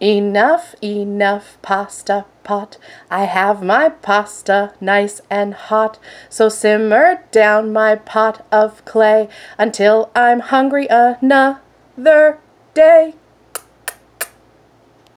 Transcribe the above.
Enough, enough, pasta pot. I have my pasta nice and hot. So simmer down my pot of clay until I'm hungry another day.